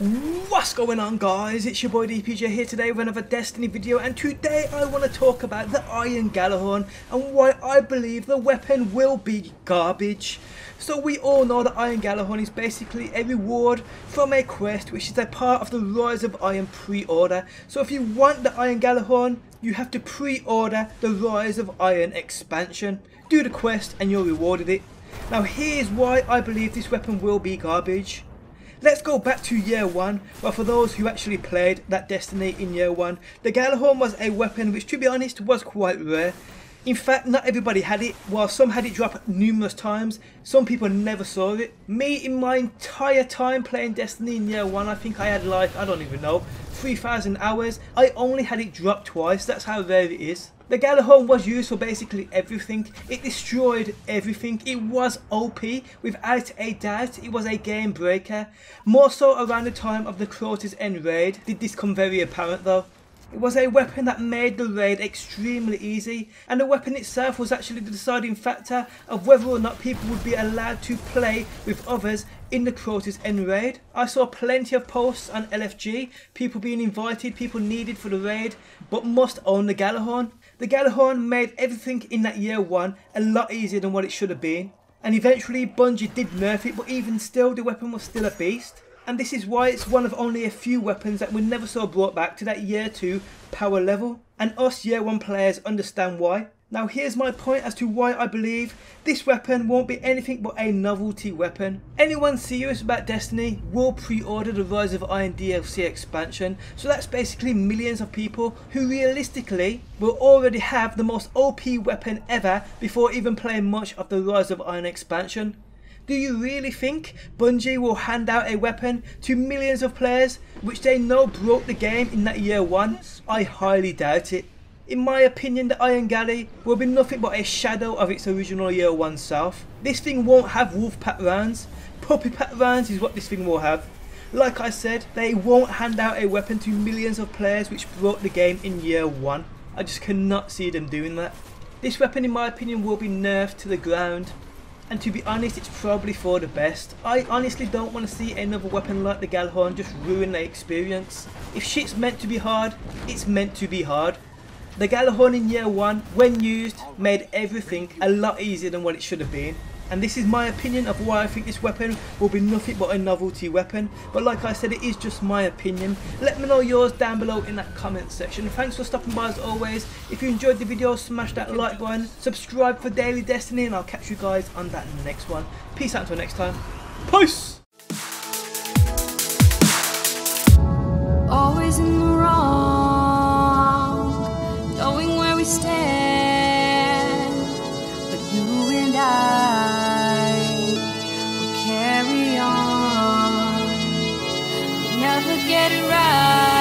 What's going on guys, it's your boy DPJ here today with another Destiny video and today I want to talk about the Iron Gjallarhorn and why I believe the weapon will be garbage. So we all know that Iron Gjallarhorn is basically a reward from a quest which is a part of the Rise of Iron pre-order. So if you want the Iron Gjallarhorn, you have to pre-order the Rise of Iron expansion. Do the quest and you're rewarded it. Now here's why I believe this weapon will be garbage. Let's go back to year one, but for those who actually played that Destiny in year one, the Gjallarhorn was a weapon which to be honest was quite rare. In fact, not everybody had it, while some had it drop numerous times, some people never saw it. Me, in my entire time playing Destiny in year 1, I think I had like, I don't even know, 3,000 hours. I only had it drop twice, that's how rare it is. The Gjallarhorn was used for basically everything. It destroyed everything. It was OP. Without a doubt, it was a game breaker. More so around the time of the Crota's End raid did this come very apparent though. It was a weapon that made the raid extremely easy and the weapon itself was actually the deciding factor of whether or not people would be allowed to play with others in the Crota's End raid. I saw plenty of posts on LFG, people being invited, people needed for the raid, but must own the Gjallarhorn. The Gjallarhorn made everything in that year one a lot easier than what it should have been. And eventually Bungie did nerf it, but even still the weapon was still a beast. And this is why it's one of only a few weapons that we never saw brought back to that year 2 power level. And us year 1 players understand why. Now here's my point as to why I believe this weapon won't be anything but a novelty weapon. Anyone serious about Destiny will pre-order the Rise of Iron DLC expansion, so that's basically millions of people who realistically will already have the most OP weapon ever before even playing much of the Rise of Iron expansion. Do you really think Bungie will hand out a weapon to millions of players which they know broke the game in that year one? I highly doubt it. In my opinion, the Iron Galley will be nothing but a shadow of its original Year 1 self. This thing won't have wolf pack rounds, puppy pack rounds is what this thing will have. Like I said, they won't hand out a weapon to millions of players which broke the game in Year 1. I just cannot see them doing that. This weapon in my opinion will be nerfed to the ground. And to be honest, it's probably for the best. I honestly don't want to see another weapon like the Gjallarhorn just ruin the experience. If shit's meant to be hard, it's meant to be hard. The Gjallarhorn in year 1, when used, made everything a lot easier than what it should have been. And this is my opinion of why I think this weapon will be nothing but a novelty weapon. But like I said, it is just my opinion. Let me know yours down below in that comment section. Thanks for stopping by as always. If you enjoyed the video, smash that like button. Subscribe for Daily Destiny and I'll catch you guys on that next one. Peace out until next time. Peace! never get it right.